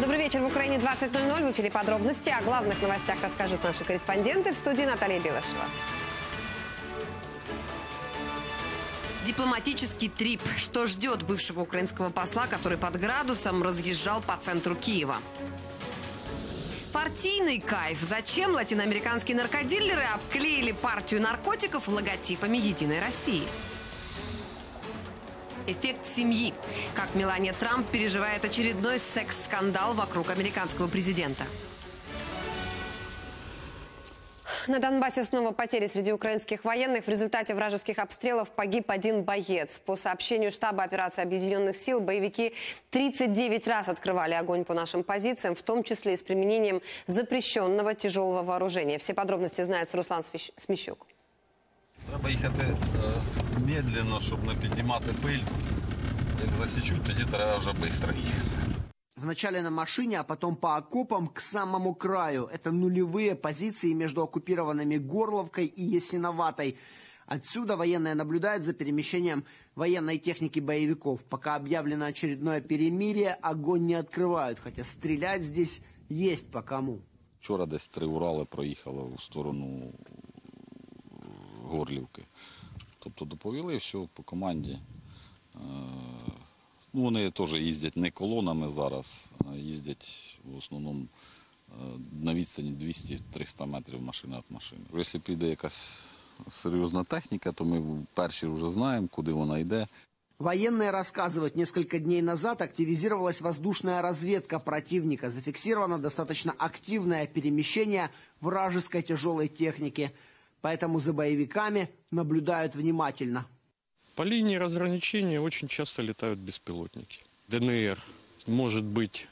Добрый вечер. В Украине 20.00. В эфире подробности. О главных новостях расскажут наши корреспонденты в студии Наталья Белышева. Дипломатический трип. Что ждет бывшего украинского посла, который под градусом разъезжал по центру Киева? Партийный кайф. Зачем латиноамериканские наркодилеры обклеили партию наркотиков логотипами «Единой России»? Эффект семьи. Как Мелания Трамп переживает очередной секс-скандал вокруг американского президента. На Донбассе снова потери среди украинских военных. В результате вражеских обстрелов погиб один боец. По сообщению штаба операции Объединенных сил, боевики 39 раз открывали огонь по нашим позициям, в том числе и с применением запрещенного тяжелого вооружения. Все подробности знает Руслан Смещук. Треба їхати медленно, щоб не піднімати пиль. Як засічуть, тоді треба вже швидко їхати. Вначале на машине, а потом по окопам к самому краю. Это нулевые позиции между оккупированными Горловкой и Ясиноватой. Отсюда военные наблюдают за перемещением военной техники боевиков. Пока объявлено очередное перемирие, огонь не открывают, хотя стрелять здесь есть по кому. Вчора десь три Урали проїхали у сторону Горлівки. Тобто доповіли все по команді. Е, Ну, вони теж їздять не колонами зараз, а їздять в основному е, на відстані 200-300 метрів машина від машини. Якщо піде якась серйозна техніка, то ми перші вже знаємо, куди вона йде. Военные рассказывают, несколько дней назад активизировалась воздушная разведка противника. Зафиксировано достаточно активное перемещение вражеской тяжелой техники. Поэтому за боевиками наблюдают внимательно. По линии разграничения очень часто летают беспилотники. ДНР, может быть,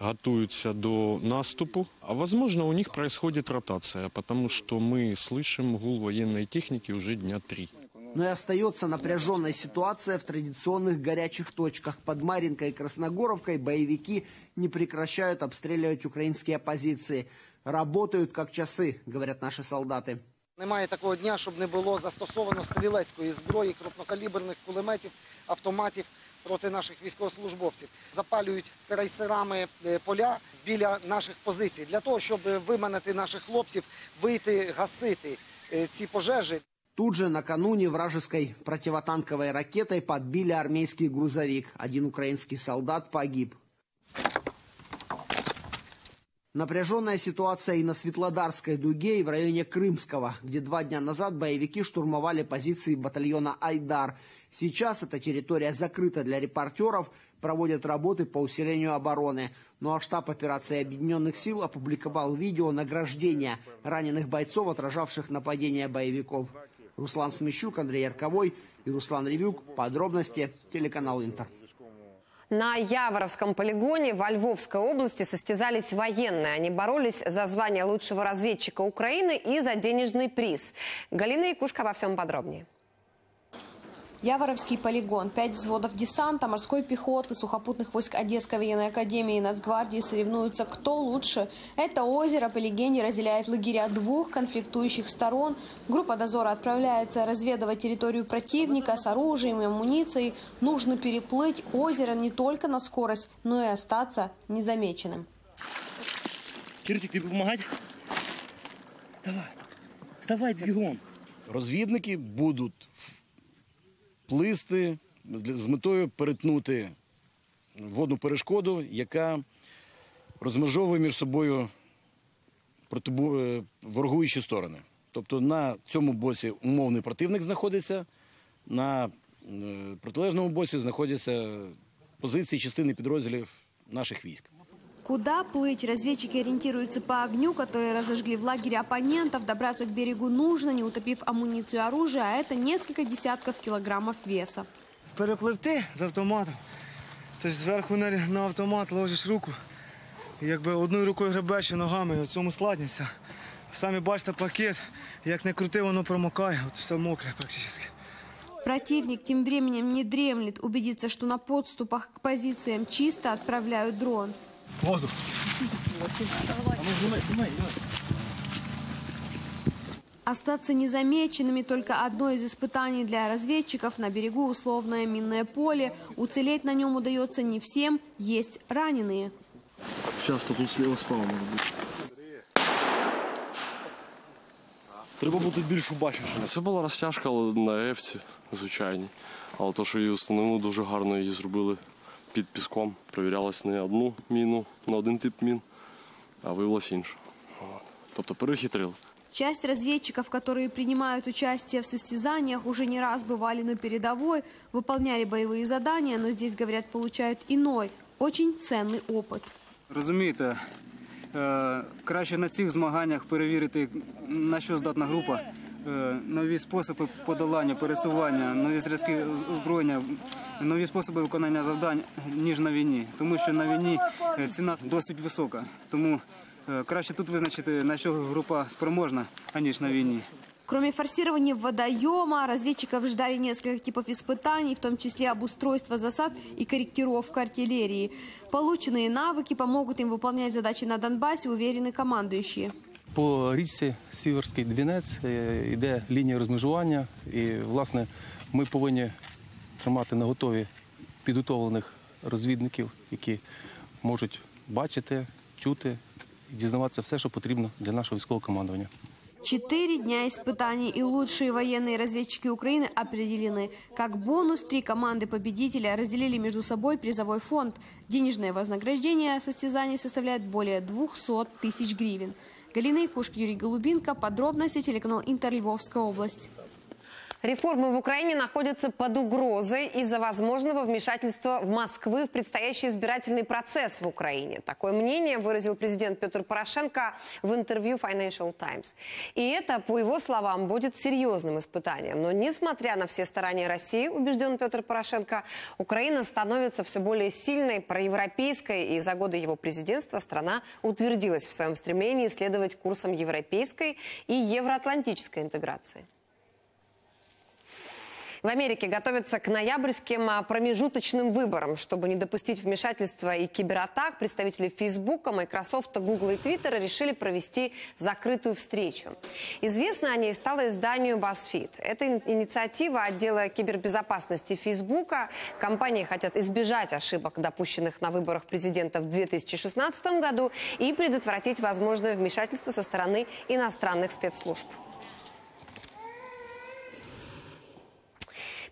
готовятся до наступу, а возможно у них происходит ротация, потому что мы слышим гул военной техники уже дня три. Но и остается напряженная ситуация в традиционных горячих точках. Под Маринкой и Красногоровкой боевики не прекращают обстреливать украинские позиции. Работают как часы, говорят наши солдаты. Немає такого дня, щоб не було застосовано стрілецької зброї, крупнокаліберних кулеметів, автоматів проти наших військовослужбовців. Запалюють трейсерами е, поля біля наших позицій для того, щоб виманити наших хлопців, вийти гасити е, ці пожежі. Тут же накануне вражеской противотанковой ракетой подбили армейский грузовик. Один украинский солдат погиб. Напряженная ситуация и на Светлодарской дуге, и в районе Крымского, где два дня назад боевики штурмовали позиции батальона «Айдар». Сейчас эта территория закрыта для репортеров, проводят работы по усилению обороны. Ну а штаб операции Объединенных сил опубликовал видео награждения раненых бойцов, отражавших нападение боевиков. Руслан Смещук, Андрей Ярковой и Руслан Ревюк. Подробности телеканал Интер. На Яворовском полигоне во Львовской области состязались военные. Они боролись за звание лучшего разведчика Украины и за денежный приз. Галина Якушка обо всем подробнее. Яворовский полигон, пять взводов десанта, морской пехоты, сухопутных войск Одесской военной академии и Нацгвардии соревнуются, кто лучше. Это озеро по легенде разделяет лагеря двух конфликтующих сторон. Группа дозора отправляется разведывать территорию противника с оружием и амуницией. Нужно переплыть озеро не только на скорость, но и остаться незамеченным. Кирчик, тобі допомагати? Давай. Вставай двигом. розвідники будуть плисти з метою перетнути водну перешкоду, яка розмежовує між собою е, ворогуючі сторони. Тобто на цьому боці умовний противник знаходиться, на е, протилежному боці знаходяться позиції частини підрозділів наших військ. Куда плыть? Разведчики ориентируются по огню, который разожгли в лагере оппонентов. Добраться к берегу нужно, не утопив амуницию и оружие, а это несколько десятков килограммов веса. Перепливти з автоматом. Тобто зверху на, на автомат ложиш руку. І якби одною рукою гребеш і ногами, і в цьому складність. Самі бачите пакет, як не крути, воно промокає, от все мокре практично. Противник тем временем не дремлет. Убедиться, что на подступах к позициям чисто отправляют дрон. Воздух. Остаться незамеченными – только одно из испытаний для разведчиков. На берегу условное минное поле. Уцелеть на нем удается не всем, есть раненые. часто тут сліва справа може бути. Треба бути більш убачившим. Це була розтяжка але на ефці, звичайній. Але то, що її встановили, дуже гарно її зробили під піском. Провірялась не одну міну на один тип мін, а виявилась інша. От. Тобто перехитрили. Часть разведчиков, которые принимают участие в состязаниях, уже не раз бывали на передовой, выполняли боевые задания, но здесь, говорят, получают иной, очень ценный опыт. Розумієте, е, краще на цих змаганнях перевірити, на що здатна група, е, нові способи подолання, пересування, нові зразки озброєння, нові способи виконання завдань, ніж на війні. Тому що на війні е, ціна досить висока. Тому е, краще тут визначити, на що група спроможна, аніж на війні. Кроме форсирования водоема, разведчиков ждали несколько типов испытаний, в том числе обустройство засад и корректировка артиллерии. Полученные навыки помогут им выполнять задачи на Донбассе, уверены командующие. По річці Сіверський Двінець е, йде лінія розмежування, і власне ми повинні тримати на готові підготовлених розвідників, які можуть бачити, чути і дізнаватися все, що потрібно для нашого військового командування. Четыре дня испытаний и лучшие военные разведчики Украины определены. Как бонус три команды победителя разделили между собой призовой фонд. Денежное вознаграждение состязаний составляет более 200 тысяч гривен. Галина Якушк, Юрий Голубинка. Подробности телеканал Интер, Львовская область. Реформы в Украине находятся под угрозой из-за возможного вмешательства в Москвы в предстоящий избирательный процесс в Украине. Такое мнение выразил президент Петр Порошенко в интервью Financial Times. И это, по его словам, будет серьезным испытанием. Но несмотря на все старания России, убежден Петр Порошенко, Украина становится все более сильной, проевропейской, и за годы его президентства страна утвердилась в своем стремлении следовать курсам европейской и евроатлантической интеграции. В Америке готовятся к ноябрьским а, промежуточным выборам. Чтобы не допустить вмешательства и кибератак, представители Фейсбука, Microsoft, Google и Twitter решили провести закрытую встречу. Известно о ней стало изданию BuzzFeed. Это ин- инициатива отдела кибербезопасности Фейсбука. Компании хотят избежать ошибок, допущенных на выборах президента в 2016 году и предотвратить возможное вмешательство со стороны иностранных спецслужб.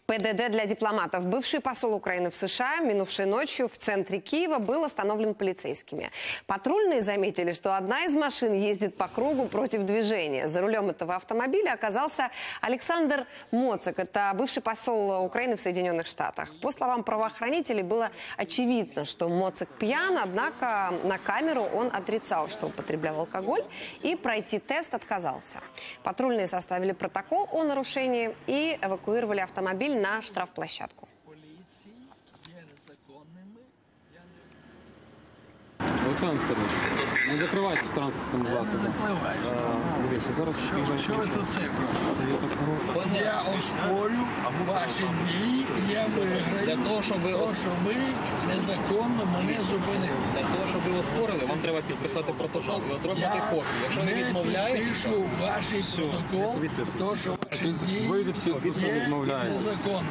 ПДД для дипломатов. Бывший посол Украины в США минувшей ночью в центре Киева был остановлен полицейскими. Патрульные заметили, что одна из машин ездит по кругу против движения. За рулем этого автомобиля оказался Александр Моцик. Это бывший посол Украины в Соединенных Штатах. По словам правоохранителей, было очевидно, что Моцик пьян, однако на камеру он отрицал, что употреблял алкоголь и пройти тест отказался. Патрульные составили протокол о нарушении и эвакуировали автомобиль на штрафплощадку. Олександр Федорович, не закривайте з транспортним засобом. Дивіться, зараз Що ви тут це робите? Я оспорю ваші дії, і я виграю. Для того, щоб ви То, що ви незаконно мене зупинили. Для того, щоб ви оспорили, вам треба підписати протокол і отримати Я копію. Якщо ви не відмовляєте, підпишу ваш протокол, то, що ваші дії Ви від всього підпису є відмовляєте. незаконно.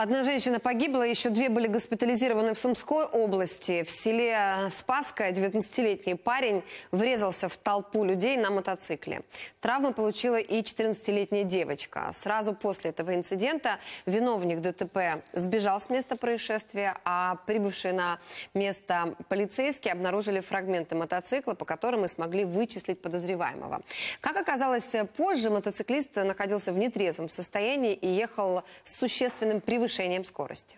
Одна женщина погибла, еще две были госпитализированы в Сумской области. В селе Спасское 19-летний парень врезался в толпу людей на мотоцикле. Травмы получила и 14-летняя девочка. Сразу после этого инцидента виновник ДТП сбежал с места происшествия, а прибывшие на место полицейские обнаружили фрагменты мотоцикла, по которым и смогли вычислить подозреваемого. Как оказалось позже, мотоциклист находился в нетрезвом состоянии и ехал с существенным превышением скорости.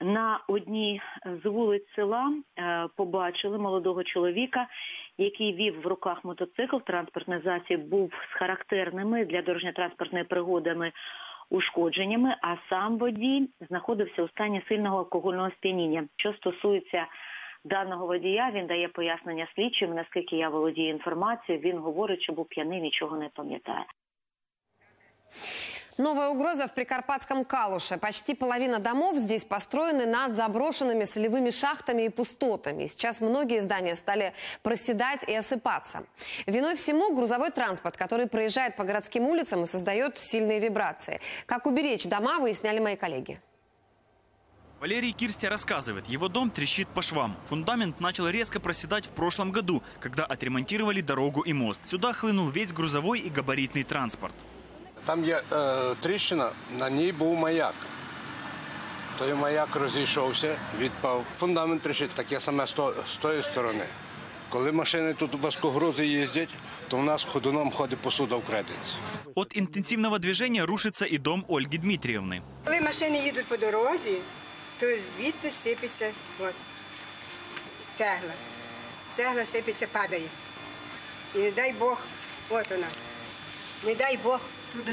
На одній з вулиць села е, побачили молодого чоловіка, який вів в руках мотоцикл. Транспортний засіб був з характерними для дорожньо-транспортної пригодами ушкодженнями, а сам водій знаходився у стані сильного алкогольного сп'яніння. Що стосується даного водія, він дає пояснення слідчим. Наскільки я володію інформацією, він говорить, що був п'яний, нічого не пам'ятає. Новая угроза в Прикарпатском Калуше. Почти половина домов здесь построены над заброшенными солевыми шахтами и пустотами. Сейчас многие здания стали проседать и осыпаться. Виной всему грузовой транспорт, который проезжает по городским улицам и создает сильные вибрации. Как уберечь дома, выясняли мои коллеги. Валерий Кирстя рассказывает, его дом трещит по швам. Фундамент начал резко проседать в прошлом году, когда отремонтировали дорогу и мост. Сюда хлынул весь грузовой и габаритный транспорт. Там є е, тріщина, на ній був маяк. Той маяк розійшовся, відпав. Фундамент тріщить таке саме з, то- з тої сторони. Коли машини тут важкогрузи їздять, то в нас ходуном ходить посуда в кредитці. От интенсивного движения рушится и дом Ольги Дмитриевны. Коли машини їдуть по дорозі, то звідти сипеться от, цегла. Цегла сипеться, падає. І не дай Бог, от вона. Не дай Бог,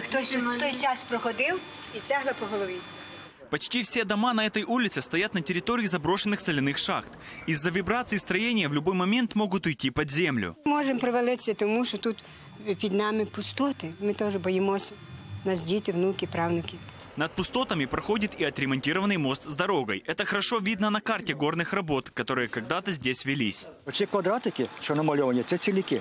хтось в той час проходив і цегла по голові. Почти все дома на этой улице стоят на территории заброшенных соляных шахт. Из-за вибраций строения в любой момент могут уйти под землю. Можемо провалитися, тому що тут під нами пустоти. Ми теж боїмося. У нас діти, внуки, правнуки. Над пустотами проходит и отремонтированный мост с дорогой. Это хорошо видно на карте горных работ, которые когда-то здесь велись. Оці квадратики, що намальовані, це ціліки.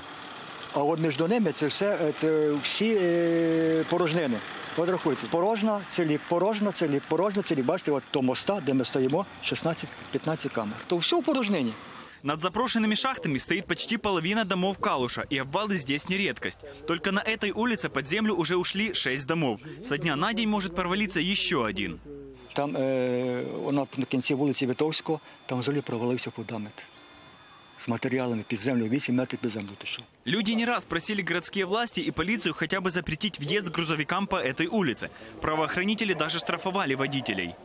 А от між ними це все е, це всі е, порожнини. От рахуйте, порожна, цілік, порожна, цілік, порожна, цілік. Бачите, от до моста, де ми стоїмо, 16-15 камер. То все в порожнині. Над запрошенными шахтами стоит почти половина домов Калуша, и обвалы здесь не редкость. Только на этой улице под землю уже ушли шесть домов. Со дня на день может провалиться еще один. Там е, вона на кінці вулиці Вітовського, там взагалі провалився фундамент. З матеріалами під землю, 8 метрів під землю пішов. Люди не раз просили городские власти и полицию хотя бы запретить въезд грузовикам по этой улице. Правоохранители даже штрафовали водителей.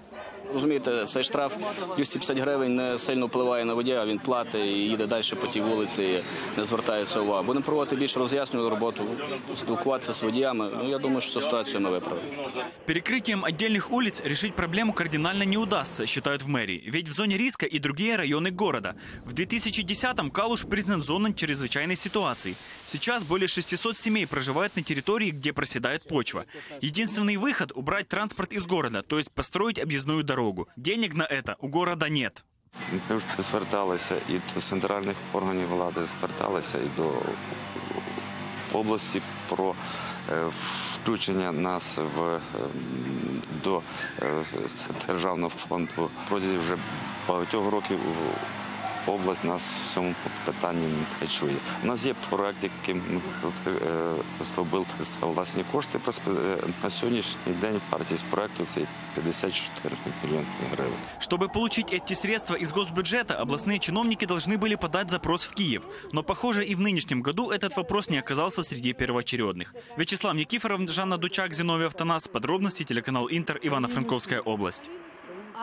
Розумієте, цей штраф 250 гривень не сильно впливає на водія, він платить і їде далі по тій вулиці, не звертається увагу. Будемо проводити більш роз'яснювальну роботу, спілкуватися з водіями. Ну, я думаю, що цю ситуацію ми виправимо. Перекрытием отдельных улиц решить проблему кардинально не удастся, считают в мэрии. Ведь в зоне риска и другие районы города. В 2010-м Калуш признан зоной чрезвычайной ситуации. Сейчас более 600 семей проживают на территории, где проседает почва. Единственный выход – убрать транспорт из города, то есть построить объездную дорогу. Денег на это у города нет. Ми вже зверталися і до центральних органів влади, зверталися і до області про е, включення нас в, е, до е, державного фонду. Протягом вже багатьох років область нас в цьому питанні не чує. У нас є проект, який ми е, зробили за власні кошти. Просто, е, На сьогоднішній день вартість проекту це 54 мільйони гривень. Чтобы получить эти средства из госбюджета, областные чиновники должны были подать запрос в Киев. Но, похоже, и в нынешнем году этот вопрос не оказался среди первоочередных. Вячеслав Никифоров, Жанна Дучак, Зиновий Автонас. Подробности телеканал Интер, Ивано-Франковская область.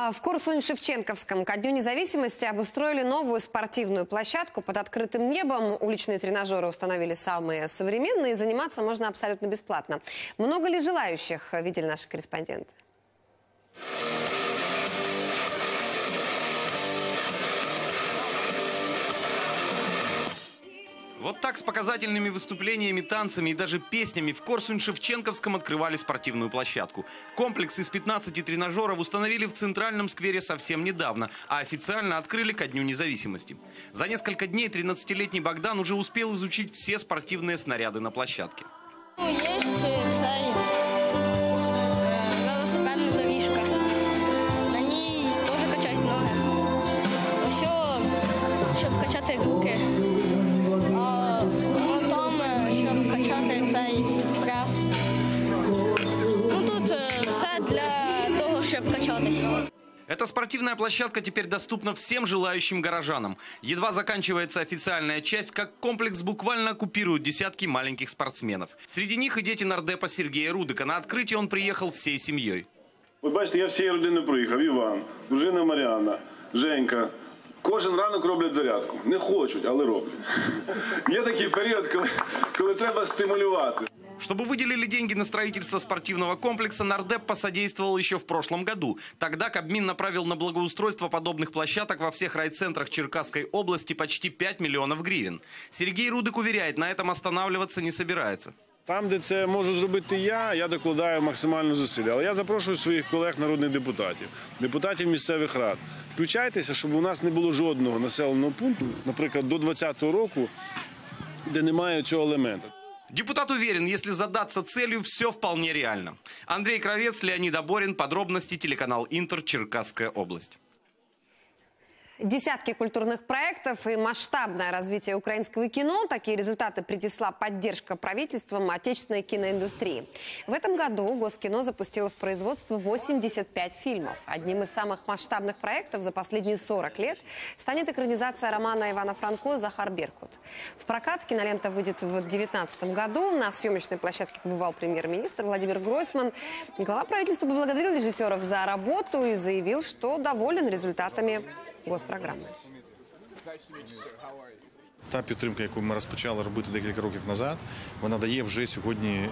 А В Корсунь-Шевченковском ко Дню независимости обустроили новую спортивную площадку под открытым небом. Уличные тренажеры установили самые современные. Заниматься можно абсолютно бесплатно. Много ли желающих, видели наши корреспонденты? Вот так с показательными выступлениями, танцами и даже песнями в Корсунь-Шевченковском открывали спортивную площадку. Комплекс из 15 тренажеров установили в центральном сквере совсем недавно, а официально открыли ко Дню независимости. За несколько дней 13-летний Богдан уже успел изучить все спортивные снаряды на площадке. Є Эта спортивная площадка теперь доступна всем желающим горожанам. Едва заканчивается официальная часть, как комплекс буквально оккупируют десятки маленьких спортсменов. Среди них и дети нардепа Сергея Рудика. На открытие он приехал всей семьей. От бачите, я всією родиною приїхав. Іван, дружина Маріанна, Женька. Кожен ранок роблять зарядку. Не хочуть, але роблять. Є такий період, коли, коли треба стимулювати. Чтобы выделили деньги на строительство спортивного комплекса, нардеп посодействовал еще в прошлом году. Тогда Кабмин направил на благоустройство подобных площадок во всех райцентрах Черкасской области почти 5 миллионов гривен. Сергей Рудик уверяет, на этом останавливаться не собирается. Там, де це можу зробити я, я докладаю максимально зусилля. Але я запрошую своїх колег народних депутатів, депутатів місцевих рад. Включайтеся, щоб у нас не було жодного населеного пункту, наприклад, до 2020 року, де немає цього елементу. Депутат уверен, если задаться целью, все вполне реально. Андрей Кровец, Леонид Аборин. Подробности телеканал Интер, Черкасская область. Десятки культурных проектов и масштабное развитие украинского кино. Такие результаты принесла поддержка правительством отечественной киноиндустрии. В этом году Госкино запустило в производство 85 фильмов. Одним из самых масштабных проектов за последние 40 лет станет экранизация романа Ивана Франко «Захар Беркут». В прокат кинолента выйдет в 2019 году. На съемочной площадке побывал премьер-министр Владимир Гройсман. Глава правительства поблагодарил режиссеров за работу и заявил, что доволен результатами госпрограми. Та підтримка, яку ми розпочали робити декілька років назад, вона дає вже сьогодні е,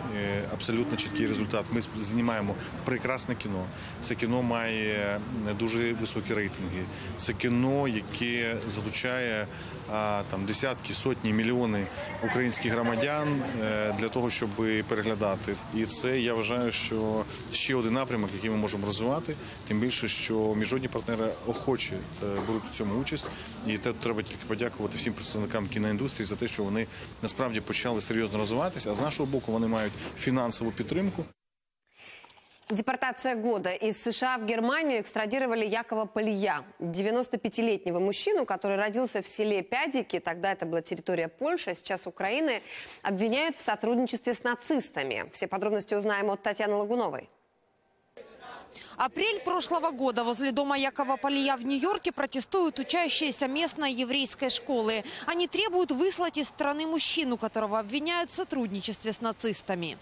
абсолютно чіткий результат. Ми знімаємо прекрасне кіно. Це кіно має дуже високі рейтинги. Це кіно, яке залучає там десятки, сотні, мільйони українських громадян е, для того, щоб переглядати. І це я вважаю, що ще один напрямок, який ми можемо розвивати. Тим більше, що міжнародні партнери охоче е, беруть у цьому участь, і те треба тільки подякувати всім представникам кіноіндустрії за те, що вони насправді почали серйозно розвиватися. А з нашого боку вони мають фінансову підтримку. Депортация года. Из США в Германию экстрадировали Якова Полия, 95-летнего мужчину, который родился в селе Пядики, тогда это была территория Польши, а сейчас Украины, обвиняют в сотрудничестве с нацистами. Все подробности узнаем от Татьяны Лагуновой. Апрель прошлого года возле дома Якова Полия в Нью-Йорке протестуют учащиеся местной еврейской школы. Они требуют выслать из страны мужчину, которого обвиняют в сотрудничестве с нацистами.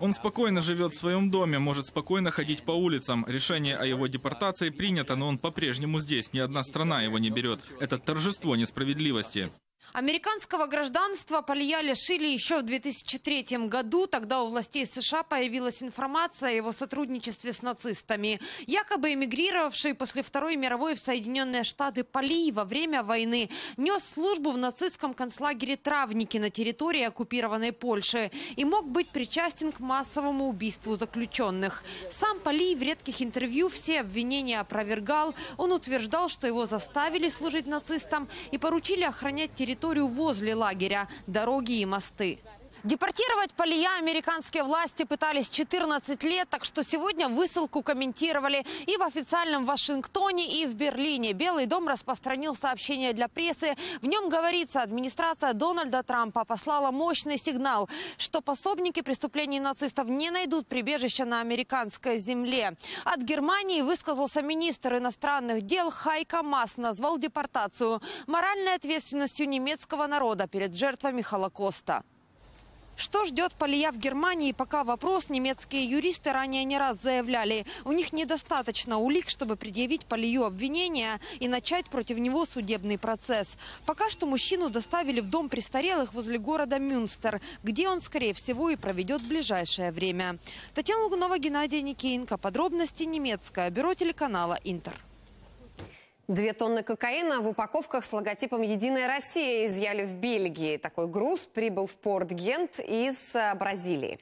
Он спокойно живет в своем доме, может спокойно ходить по улицам. Решение о его депортации принято, но он по-прежнему здесь. Ни одна страна его не берет. Это торжество несправедливости. Американского гражданства Полия лишили еще в 2003 году. Тогда у властей США появилась информация о его сотрудничестве с нацистами. Якобы эмигрировавший после Второй мировой в Соединенные Штаты Полий во время войны нес службу в нацистском концлагере Травники на территории оккупированной Польши и мог быть причастен к массовому убийству заключенных. Сам Полий в редких интервью все обвинения опровергал. Он утверждал, что его заставили служить нацистам и поручили охранять территорию возле лагеря, дороги и мосты. Депортировать Полия американские власти пытались 14 лет, так что сегодня высылку комментировали и в официальном Вашингтоне, и в Берлине. Белый дом распространил сообщение для прессы. В нем говорится, администрация Дональда Трампа послала мощный сигнал, что пособники преступлений нацистов не найдут прибежища на американской земле. От Германии высказался министр иностранных дел Хайка Мас, назвал депортацию моральной ответственностью немецкого народа перед жертвами Холокоста. Что ждет Полия в Германии, пока вопрос немецкие юристы ранее не раз заявляли. У них недостаточно улик, чтобы предъявить Полию обвинения и начать против него судебный процесс. Пока что мужчину доставили в дом престарелых возле города Мюнстер, где он, скорее всего, и проведет ближайшее время. Татьяна Лугунова, Геннадий Никеенко. Подробности немецкое. Бюро телеканала «Интер». Две тонны кокаина в упаковках с логотипом «Единая Россия» изъяли в Бельгии. Такой груз прибыл в порт Гент из э, Бразилии.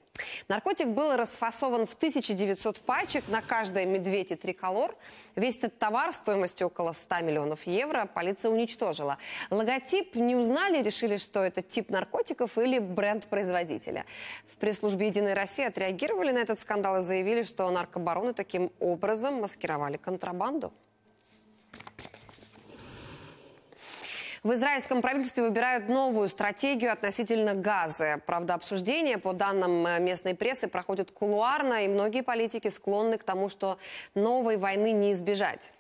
Наркотик был расфасован в 1900 пачек, на каждой медведь и триколор. Весь этот товар стоимостью около 100 миллионов евро полиция уничтожила. Логотип не узнали, решили, что это тип наркотиков или бренд производителя. В пресс-службе «Единая Россия» отреагировали на этот скандал и заявили, что наркобароны таким образом маскировали контрабанду. В израильском правительстве выбирают новую стратегию относительно газа. Правда, обсуждение, по данным э, местной прессы, проходит кулуарно, и многие политики склонны к тому, что новой войны не избежать.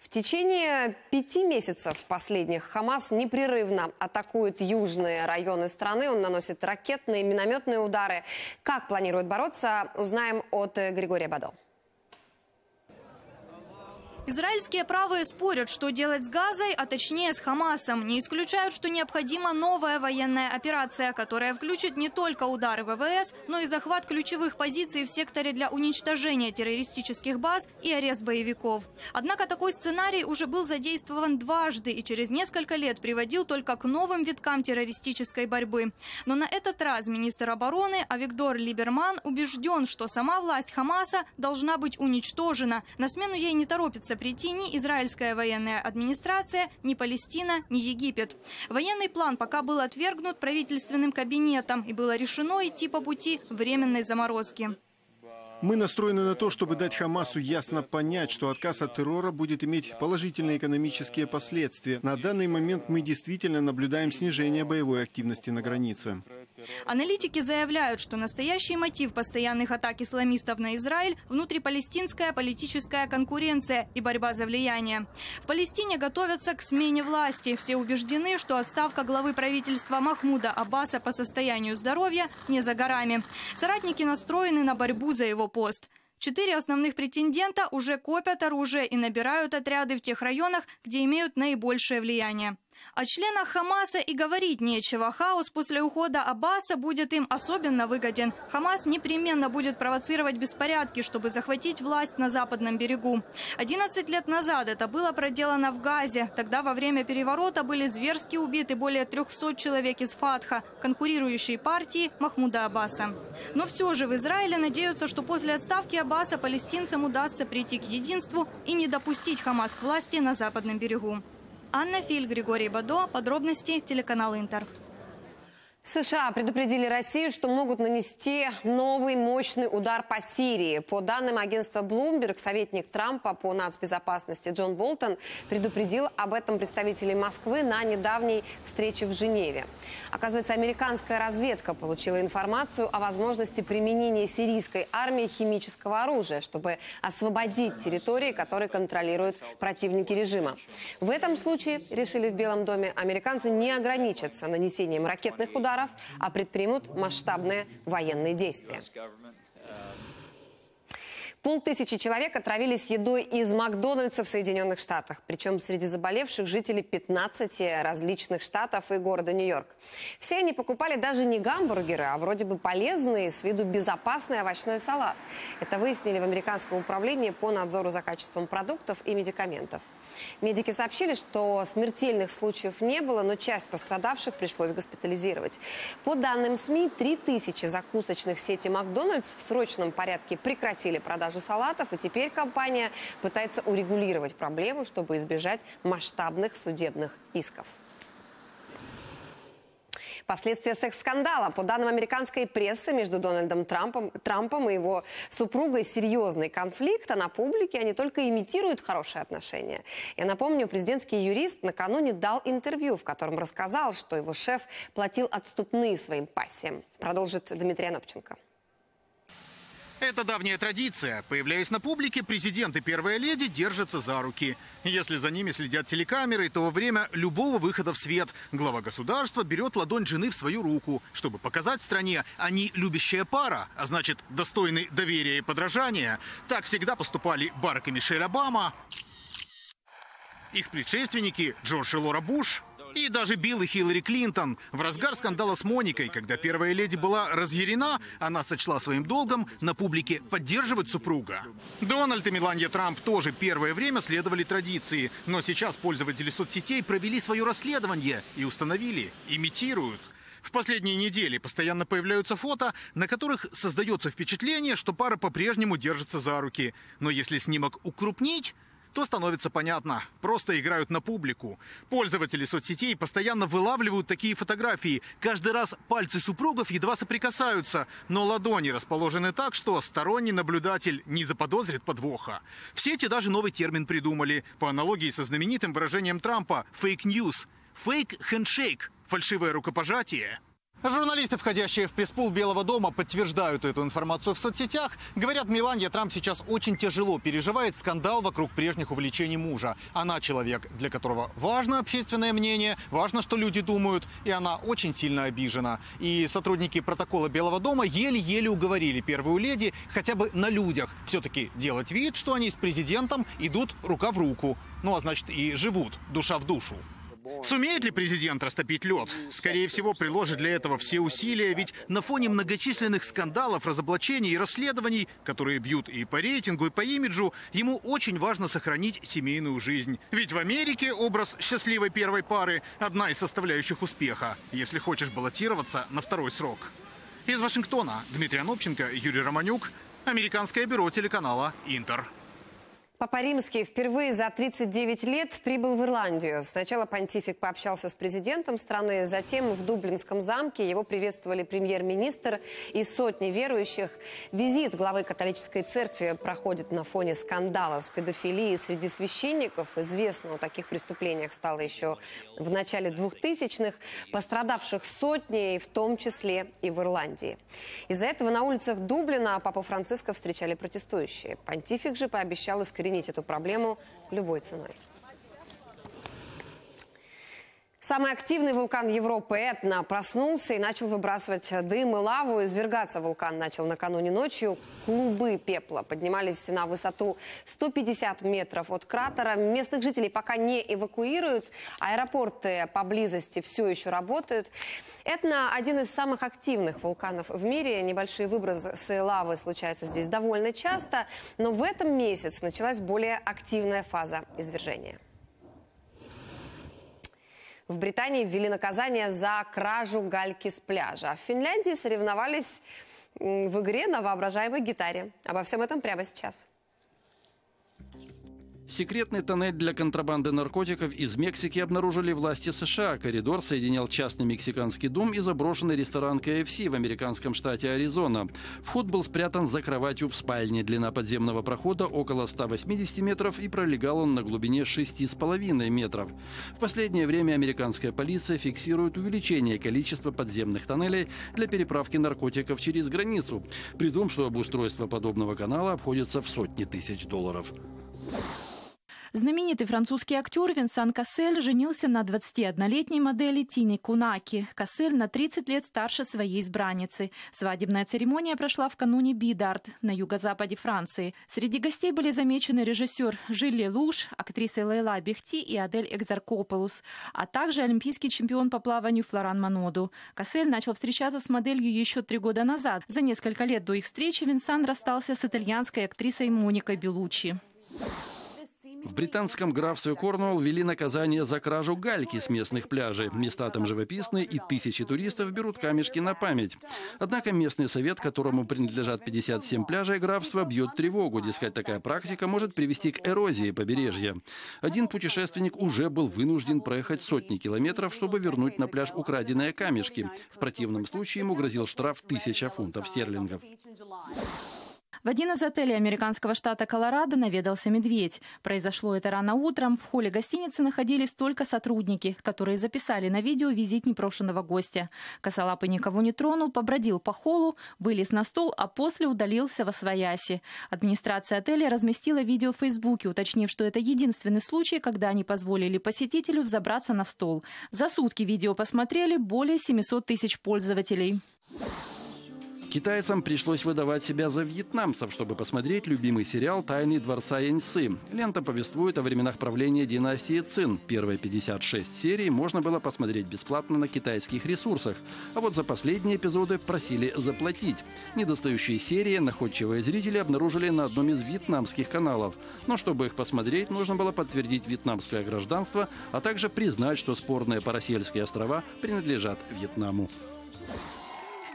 В течение пяти месяцев последних Хамас непрерывно атакует южные районы страны. Он наносит ракетные минометные удары. Как планирует бороться, узнаем от э, Григория Бадо. Израильские правые спорят, что делать с Газой, а точнее с Хамасом. Не исключают, что необходима новая военная операция, которая включит не только удары ВВС, но и захват ключевых позиций в секторе для уничтожения террористических баз и арест боевиков. Однако такой сценарий уже был задействован дважды и через несколько лет приводил только к новым виткам террористической борьбы. Но на этот раз министр обороны Авигдор Либерман убежден, что сама власть Хамаса должна быть уничтожена. На смену ей не торопится собирается прийти ни израильская военная администрация, ни Палестина, ни Египет. Военный план пока был отвергнут правительственным кабинетом и было решено идти по пути временной заморозки. Мы настроены на то, чтобы дать Хамасу ясно понять, что отказ от террора будет иметь положительные экономические последствия. На данный момент мы действительно наблюдаем снижение боевой активности на границе. Аналитики заявляют, что настоящий мотив постоянных атак исламистов на Израиль – внутрипалестинская политическая конкуренция и борьба за влияние. В Палестине готовятся к смене власти. Все убеждены, что отставка главы правительства Махмуда Аббаса по состоянию здоровья не за горами. Соратники настроены на борьбу за его пост. Четыре основных претендента уже копят оружие и набирают отряды в тех районах, где имеют наибольшее влияние. О членах Хамаса и говорить нечего. Хаос после ухода Аббаса будет им особенно выгоден. Хамас непременно будет провоцировать беспорядки, чтобы захватить власть на западном берегу. 11 лет назад это было проделано в Газе. Тогда во время переворота были зверски убиты более 300 человек из Фатха, конкурирующей партии Махмуда Аббаса. Но все же в Израиле надеются, что после отставки Аббаса палестинцам удастся прийти к единству и не допустить Хамас к власти на западном берегу. Анна Филь, Григорий Бадо. Подробности телеканал Интер. США предупредили Россию, что могут нанести новый мощный удар по Сирии. По данным агентства Bloomberg, советник Трампа по нацбезопасности Джон Болтон предупредил об этом представителей Москвы на недавней встрече в Женеве. Оказывается, американская разведка получила информацию о возможности применения сирийской армии химического оружия, чтобы освободить территории, которые контролируют противники режима. В этом случае, решили в Белом доме, американцы не ограничатся нанесением ракетных ударов, ударов, а предпримут масштабные военные действия. Полтысячи человек отравились едой из Макдональдса в Соединенных Штатах. Причем среди заболевших жители 15 различных штатов и города Нью-Йорк. Все они покупали даже не гамбургеры, а вроде бы полезный, с виду безопасный овощной салат. Это выяснили в Американском управлении по надзору за качеством продуктов и медикаментов. Медики сообщили, что смертельных случаев не было, но часть пострадавших пришлось госпитализировать. По данным СМИ, 3000 закусочных сети Макдональдс в срочном порядке прекратили продажу салатов, и теперь компания пытается урегулировать проблему, чтобы избежать масштабных судебных исков. Последствия секс-скандала. По данным американской прессы, между Дональдом Трампом, Трампом и его супругой серьезный конфликт, а на публике они только имитируют хорошие отношения. Я напомню, президентский юрист накануне дал интервью, в котором рассказал, что его шеф платил отступные своим пассиям. Продолжит Дмитрий Анопченко. Это давняя традиция. Появляясь на публике, президент и первая леди держатся за руки. Если за ними следят телекамеры, то во время любого выхода в свет глава государства берет ладонь жены в свою руку, чтобы показать стране, они любящая пара, а значит, достойны доверия и подражания. Так всегда поступали Барак и Мишель Обама, их предшественники Джордж и Лора Буш, и даже Билл и Хиллари Клинтон. В разгар скандала с Моникой, когда первая леди была разъярена, она сочла своим долгом на публике поддерживать супруга. Дональд и Меланья Трамп тоже первое время следовали традиции, но сейчас пользователи соцсетей провели свое расследование и установили, имитируют. В последние недели постоянно появляются фото, на которых создается впечатление, что пара по-прежнему держится за руки. Но если снимок укрупнить, то становится понятно. Просто играют на публику. Пользователи соцсетей постоянно вылавливают такие фотографии. Каждый раз пальцы супругов едва соприкасаются, но ладони расположены так, что сторонний наблюдатель не заподозрит подвоха. В сети даже новый термин придумали, по аналогии со знаменитым выражением Трампа «fake news». Fake handshake – фальшивое рукопожатие – Журналисты, входящие в пресс-пул Белого дома, подтверждают эту информацию в соцсетях. Говорят, Меланья Трамп сейчас очень тяжело переживает скандал вокруг прежних увлечений мужа. Она человек, для которого важно общественное мнение, важно, что люди думают, и она очень сильно обижена. И сотрудники протокола Белого дома еле-еле уговорили первую леди хотя бы на людях все-таки делать вид, что они с президентом идут рука в руку. Ну а значит и живут душа в душу. Сумеет ли президент растопить лед? Скорее всего, приложит для этого все усилия, ведь на фоне многочисленных скандалов, разоблачений и расследований, которые бьют и по рейтингу, и по имиджу, ему очень важно сохранить семейную жизнь. Ведь в Америке образ счастливой первой пары – одна из составляющих успеха, если хочешь баллотироваться на второй срок. Из Вашингтона Дмитрий Анопченко, Юрий Романюк, Американское бюро телеканала «Интер». Папа Римский впервые за 39 лет прибыл в Ирландию. Сначала понтифик пообщался с президентом страны, затем в Дублинском замке его приветствовали премьер-министр и сотни верующих. Визит главы католической церкви проходит на фоне скандала с педофилией среди священников. Известно о таких преступлениях стало еще в начале 2000-х. Пострадавших сотни, в том числе и в Ирландии. Из-за этого на улицах Дублина папу Франциска встречали протестующие. Понтифик же пообещал искоренить эту проблему любой ценой. Самый активный вулкан Европы Этна проснулся и начал выбрасывать дым и лаву. Извергаться вулкан начал накануне ночью. Клубы пепла поднимались на высоту 150 метров от кратера. Местных жителей пока не эвакуируют. Аэропорты поблизости все еще работают. Этна – один из самых активных вулканов в мире. Небольшие выбросы лавы случаются здесь довольно часто. Но в этом месяце началась более активная фаза извержения. В Британии ввели наказание за кражу гальки с пляжа. В Финляндии соревновались в игре на воображаемой гитаре. Обо всем этом прямо сейчас. Секретный тоннель для контрабанды наркотиков из Мексики обнаружили власти США. Коридор соединял частный мексиканский дом и заброшенный ресторан КФС в американском штате Аризона. Вход был спрятан за кроватью в спальне. Длина подземного прохода около 180 метров и пролегал он на глубине 6,5 метров. В последнее время американская полиция фиксирует увеличение количества подземных тоннелей для переправки наркотиков через границу, при том, что обустройство подобного канала обходится в сотни тысяч долларов. Знаменитый французский актер Винсан Кассель женился на 21-летней модели Тине Кунаки. Кассель на 30 лет старше своей избранницы. Свадебная церемония прошла в кануне Бидарт на юго-западе Франции. Среди гостей были замечены режиссер Жилли Луш, актриса Лейла Бехти и Адель Экзаркополус, а также олимпийский чемпион по плаванию Флоран Маноду. Кассель начал встречаться с моделью еще три года назад. За несколько лет до их встречи Винсан расстался с итальянской актрисой Моникой Белучи. В британском графстве Корнуолл ввели наказание за кражу гальки с местных пляжей. Места там живописные, и тысячи туристов берут камешки на память. Однако местный совет, которому принадлежат 57 пляжей графства, бьет тревогу. Дескать, такая практика может привести к эрозии побережья. Один путешественник уже был вынужден проехать сотни километров, чтобы вернуть на пляж украденные камешки. В противном случае ему грозил штраф тысяча фунтов стерлингов. В один из отелей американского штата Колорадо наведался медведь. Произошло это рано утром. В холле гостиницы находились только сотрудники, которые записали на видео визит непрошенного гостя. Косолапый никого не тронул, побродил по холлу, вылез на стол, а после удалился во свояси. Администрация отеля разместила видео в Фейсбуке, уточнив, что это единственный случай, когда они позволили посетителю взобраться на стол. За сутки видео посмотрели более 700 тысяч пользователей. Китайцам пришлось выдавать себя за вьетнамцев, чтобы посмотреть любимый сериал «Тайны дворца Яньсы». Лента повествует о временах правления династии Цин. Первые 56 серий можно было посмотреть бесплатно на китайских ресурсах. А вот за последние эпизоды просили заплатить. Недостающие серии находчивые зрители обнаружили на одном из вьетнамских каналов. Но чтобы их посмотреть, нужно было подтвердить вьетнамское гражданство, а также признать, что спорные Парасельские острова принадлежат Вьетнаму.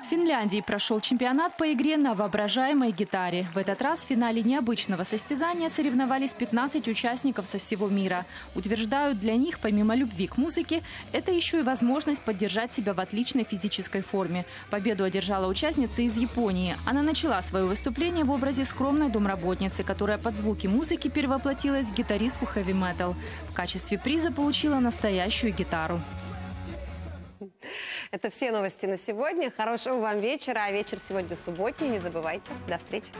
В Финляндии прошел чемпионат по игре на воображаемой гитаре. В этот раз в финале необычного состязания соревновались 15 участников со всего мира. Утверждают, для них, помимо любви к музыке, это еще и возможность поддержать себя в отличной физической форме. Победу одержала участница из Японии. Она начала свое выступление в образе скромной домработницы, которая под звуки музыки перевоплотилась в гитаристку хэви-метал. В качестве приза получила настоящую гитару. Это все новости на сегодня. Хорошего вам вечера. А вечер сегодня субботний. Не забывайте. До встречи.